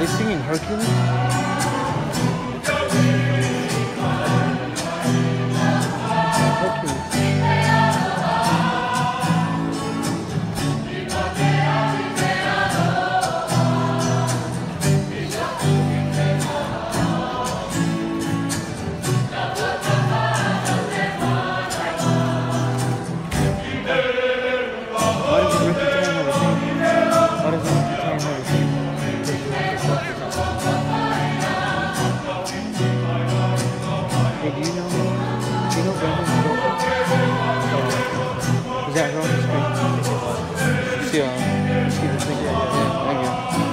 they singing Hercules? Is that screen? See, uh, see the thing? Yeah, yeah.